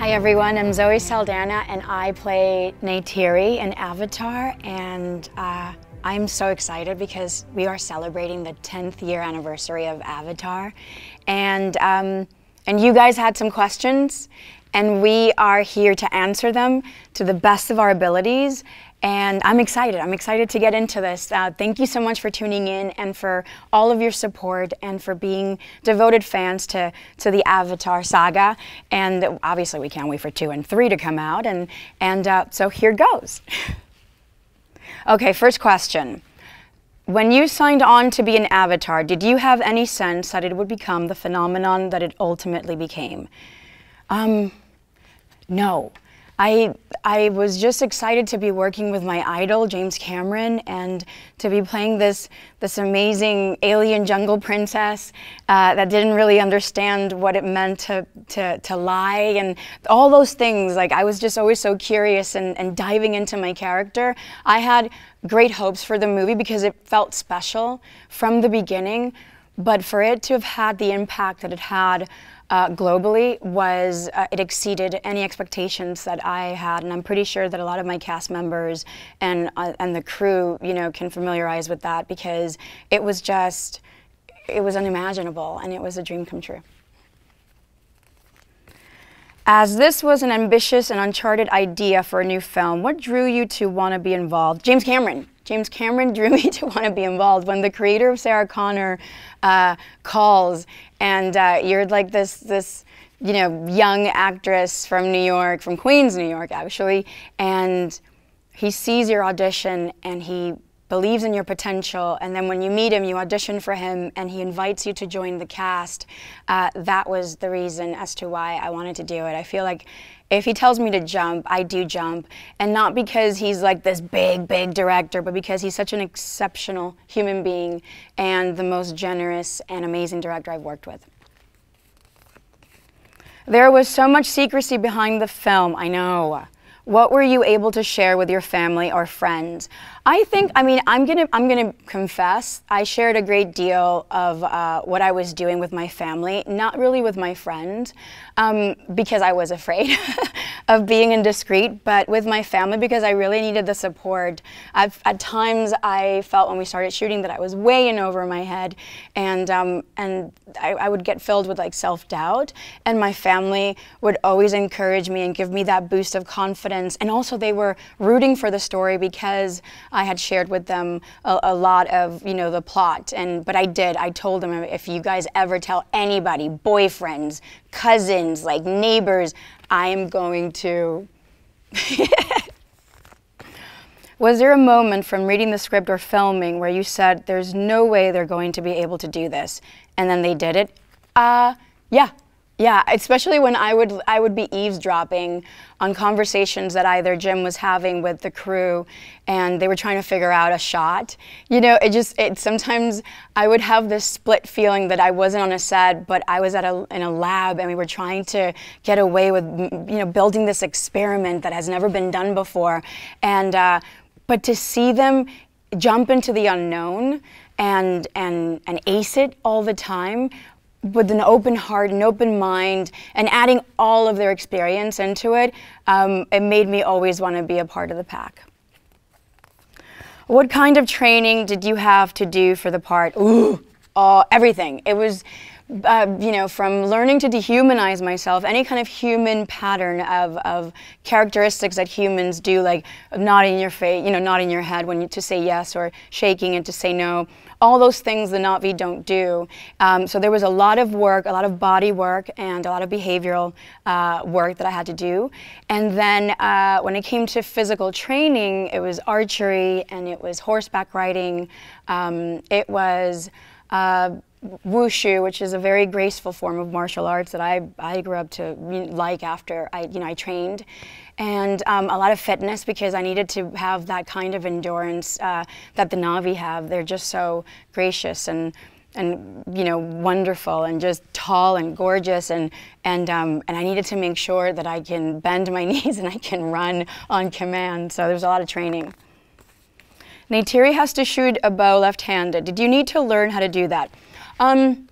Hi everyone, I'm Zoe Saldana and I play Neytiri in Avatar and uh, I'm so excited because we are celebrating the 10th year anniversary of Avatar. And, um, and you guys had some questions and we are here to answer them to the best of our abilities and I'm excited. I'm excited to get into this. Uh, thank you so much for tuning in and for all of your support and for being devoted fans to, to the Avatar saga. And obviously, we can't wait for two and three to come out. And, and uh, so here goes. okay, first question. When you signed on to be an Avatar, did you have any sense that it would become the phenomenon that it ultimately became? Um, no. I, I was just excited to be working with my idol, James Cameron, and to be playing this, this amazing alien jungle princess uh, that didn't really understand what it meant to, to, to lie and all those things. Like, I was just always so curious and, and diving into my character. I had great hopes for the movie because it felt special from the beginning, but for it to have had the impact that it had uh, globally was uh, it exceeded any expectations that I had, and I'm pretty sure that a lot of my cast members and uh, and the crew, you know, can familiarize with that because it was just it was unimaginable and it was a dream come true. As this was an ambitious and uncharted idea for a new film, what drew you to want to be involved? James Cameron. James Cameron drew me to want to be involved. When the creator of Sarah Connor uh, calls, and uh, you're like this this you know young actress from New York, from Queens, New York, actually, and he sees your audition and he believes in your potential, and then when you meet him, you audition for him, and he invites you to join the cast. Uh, that was the reason as to why I wanted to do it. I feel like if he tells me to jump, I do jump. And not because he's like this big, big director, but because he's such an exceptional human being and the most generous and amazing director I've worked with. There was so much secrecy behind the film, I know. What were you able to share with your family or friends? I think, I mean, I'm gonna, I'm gonna confess, I shared a great deal of uh, what I was doing with my family, not really with my friends, um, because I was afraid of being indiscreet, but with my family because I really needed the support. I've, at times, I felt when we started shooting that I was way in over my head, and um, and I, I would get filled with like self-doubt, and my family would always encourage me and give me that boost of confidence, and also they were rooting for the story because I had shared with them a, a, lot of, you know, the plot. And but I did. I told them if you guys ever tell anybody, boyfriends, cousins, like neighbors, I am going to. Was there a moment from reading the script or filming where you said, "There's no way they're going to be able to do this," and then they did it? Uh, yeah. Yeah, especially when I would I would be eavesdropping on conversations that either Jim was having with the crew and they were trying to figure out a shot. You know, it just it sometimes I would have this split feeling that I wasn't on a set, but I was at a in a lab and we were trying to get away with you know building this experiment that has never been done before, and uh, but to see them jump into the unknown and and and ace it all the time with an open heart, an open mind, and adding all of their experience into it, um, it made me always want to be a part of the pack. What kind of training did you have to do for the part? Ooh, everything. It was, uh, you know, from learning to dehumanize myself, any kind of human pattern of, of characteristics that humans do, like nodding your face, you know, nodding your head when you, to say yes or shaking it to say no, all those things the Na'vi don't do. Um, so there was a lot of work, a lot of body work, and a lot of behavioral uh, work that I had to do. And then uh, when it came to physical training, it was archery and it was horseback riding. Um, it was uh, wushu, which is a very graceful form of martial arts that I, I grew up to like after I, you know, I trained. And um, a lot of fitness because I needed to have that kind of endurance uh, that the Na'vi have. They're just so gracious and and you know wonderful and just tall and gorgeous and and um, and I needed to make sure that I can bend my knees and I can run on command. So there's a lot of training. Neytiri has to shoot a bow left-handed. Did you need to learn how to do that? Um,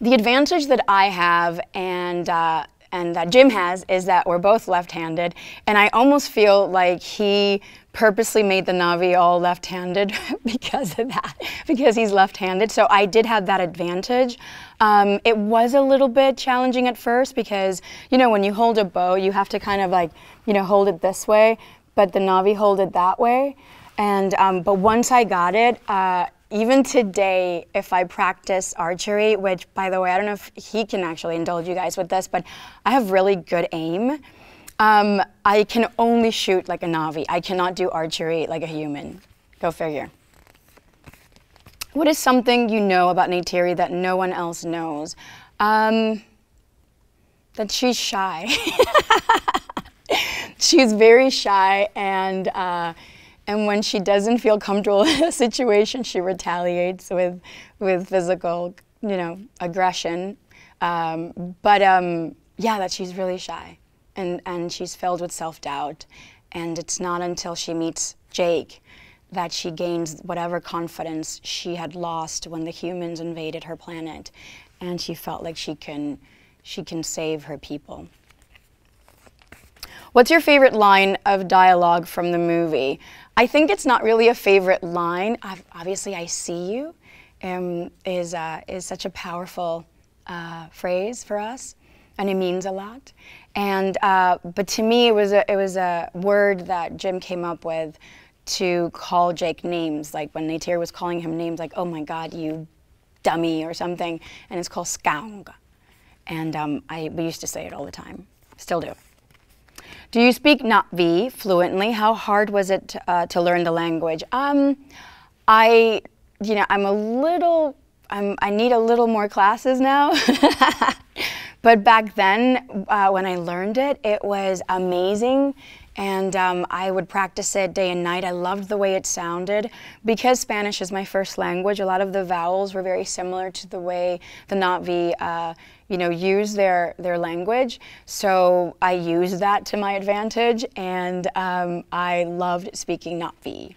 the advantage that I have and, uh, and that Jim has is that we're both left-handed, and I almost feel like he purposely made the Na'vi all left-handed because of that, because he's left-handed. So I did have that advantage. Um, it was a little bit challenging at first because, you know, when you hold a bow, you have to kind of like, you know, hold it this way, but the Na'vi hold it that way. And, um, but once I got it, uh, even today, if I practice archery, which by the way, I don't know if he can actually indulge you guys with this, but I have really good aim. Um, I can only shoot like a Na'vi. I cannot do archery like a human. Go figure. What is something you know about Neytiri that no one else knows? Um, that she's shy. she's very shy and uh, and when she doesn't feel comfortable in a situation, she retaliates with with physical, you know, aggression. Um, but um, yeah, that she's really shy and, and she's filled with self-doubt. And it's not until she meets Jake that she gains whatever confidence she had lost when the humans invaded her planet. And she felt like she can, she can save her people. What's your favorite line of dialogue from the movie? I think it's not really a favorite line. I've, obviously, I see you um, is, uh, is such a powerful uh, phrase for us, and it means a lot. And uh, but to me, it was a it was a word that Jim came up with to call Jake names. Like when Neytiri was calling him names, like "Oh my God, you dummy" or something, and it's called "skxawng." And um, I we used to say it all the time, still do. Do you speak Na'vi fluently? How hard was it to, uh, to learn the language? Um, I, you know, I'm a little, I'm, I need a little more classes now. But back then, uh, when I learned it, it was amazing. And um, I would practice it day and night. I loved the way it sounded. Because Spanish is my first language, a lot of the vowels were very similar to the way the Na'vi uh, you know, use their, their language. So I used that to my advantage, and um, I loved speaking Na'vi.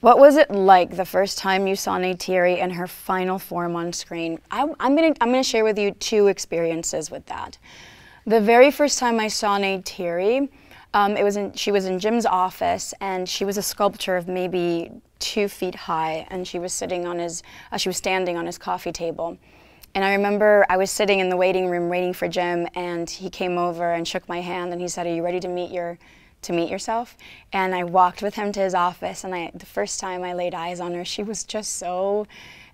What was it like the first time you saw Neytiri in her final form on screen? I, am going to I'm gonna share with you two experiences with that. The very first time I saw Neytiri, um, it was in, she was in Jim's office and she was a sculpture of maybe two feet high and she was sitting on his, uh, she was standing on his coffee table. And I remember I was sitting in the waiting room waiting for Jim and he came over and shook my hand and he said, are you ready to meet your to meet yourself. And I walked with him to his office, and I, the first time I laid eyes on her, she was just so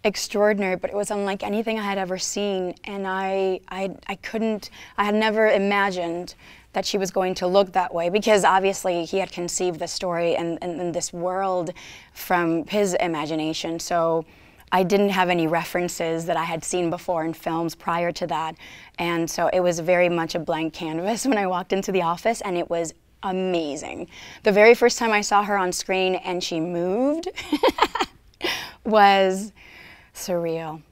extraordinary, but it was unlike anything I had ever seen. And I, I, I couldn't, I had never imagined that she was going to look that way because obviously he had conceived the story and, and, and this world from his imagination. So I didn't have any references that I had seen before in films prior to that. And so it was very much a blank canvas when I walked into the office and it was amazing. The very first time I saw her on screen and she moved was surreal.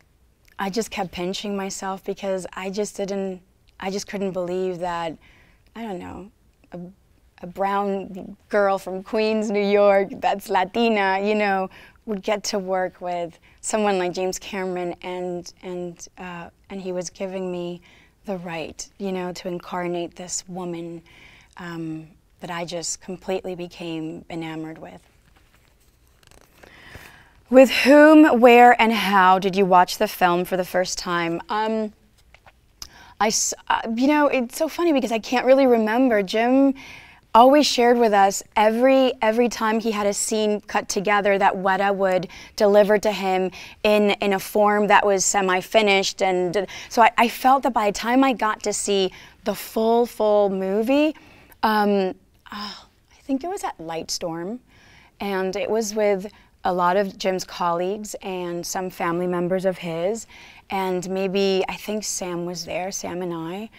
I just kept pinching myself because I just didn't, I just couldn't believe that, I don't know, a, a brown girl from Queens, New York, that's Latina, you know, would get to work with someone like James Cameron and, and, uh, and he was giving me the right, you know, to incarnate this woman um, that I just completely became enamored with. With whom, where, and how did you watch the film for the first time? Um, I, uh, you know, it's so funny because I can't really remember. Jim always shared with us every every time he had a scene cut together that Weta would deliver to him in in a form that was semi-finished and so I, I, felt that by the time I got to see the full full movie um, oh, I think it was at Lightstorm, and it was with a lot of Jim's colleagues and some family members of his, and maybe I think Sam was there, Sam and I.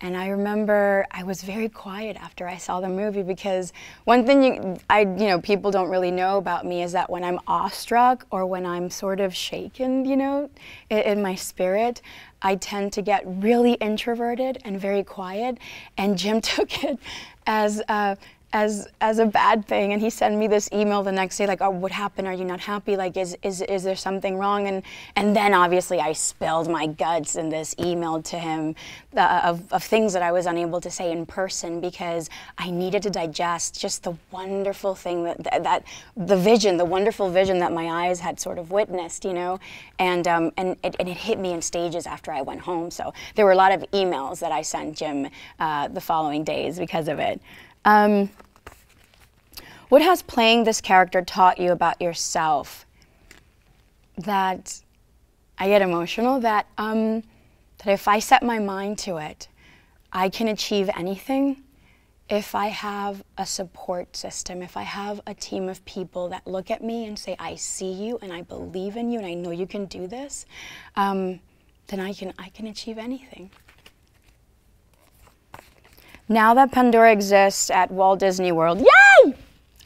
And I remember I was very quiet after I saw the movie because one thing you, I, you know, people don't really know about me is that when I'm awestruck or when I'm sort of shaken, you know, in, in my spirit, I tend to get really introverted and very quiet. And Jim took it as uh, as as a bad thing. And he sent me this email the next day like oh what happened? Are you not happy? Like is is is there something wrong? And and then obviously I spilled my guts in this email to him uh, of, of things that I was unable to say in person because I needed to digest just the wonderful thing that that, that the vision the wonderful vision that my eyes had sort of witnessed you know? And um, and it, and it hit me in stages after I went home. So there were a lot of emails that I sent Jim uh, the following days because of it. Um, what has playing this character taught you about yourself? That I get emotional, that, um, that if I set my mind to it, I can achieve anything if I have a support system, if I have a team of people that look at me and say, I see you and I believe in you and I know you can do this, um, then I can, I can achieve anything. Now that Pandora exists at Walt Disney World, yay!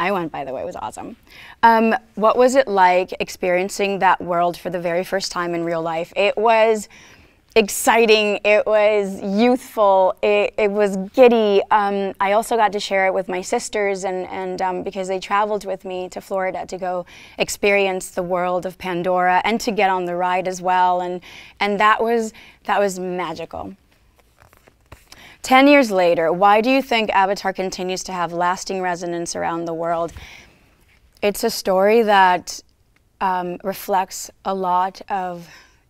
I went, by the way, it was awesome. Um, what was it like experiencing that world for the very first time in real life? It was exciting, it was youthful, it, it was giddy. Um, I also got to share it with my sisters and, and um, because they traveled with me to Florida to go experience the world of Pandora and to get on the ride as well. And, and that, was, that was magical. 10 years later, why do you think Avatar continues to have lasting resonance around the world? It's a story that um, reflects a lot of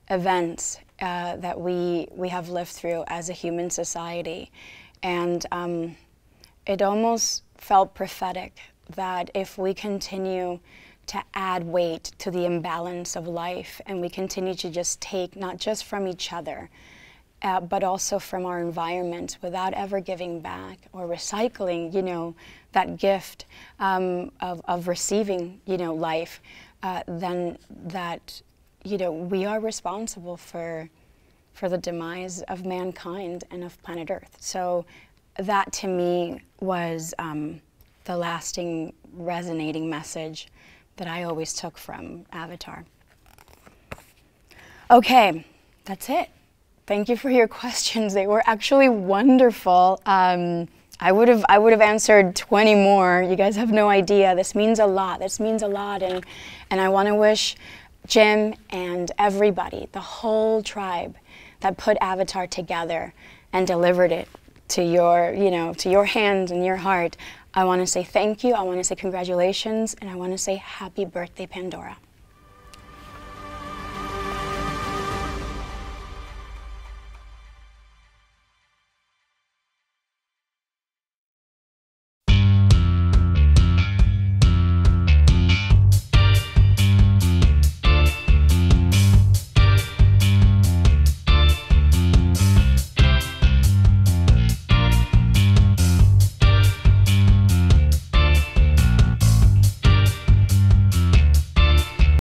events uh, that we, we have lived through as a human society. And um, it almost felt prophetic that if we continue to add weight to the imbalance of life and we continue to just take not just from each other, uh, but also from our environment without ever giving back or recycling, you know, that gift um, of, of receiving, you know, life, uh, then that, you know, we are responsible for, for the demise of mankind and of planet Earth. So that to me was um, the lasting, resonating message that I always took from Avatar. Okay, that's it. Thank you for your questions. They were actually wonderful. Um, I would have I would have answered 20 more. You guys have no idea. This means a lot. This means a lot, and and I want to wish Jim and everybody, the whole tribe, that put Avatar together and delivered it to your you know to your hands and your heart. I want to say thank you. I want to say congratulations, and I want to say happy birthday, Pandora.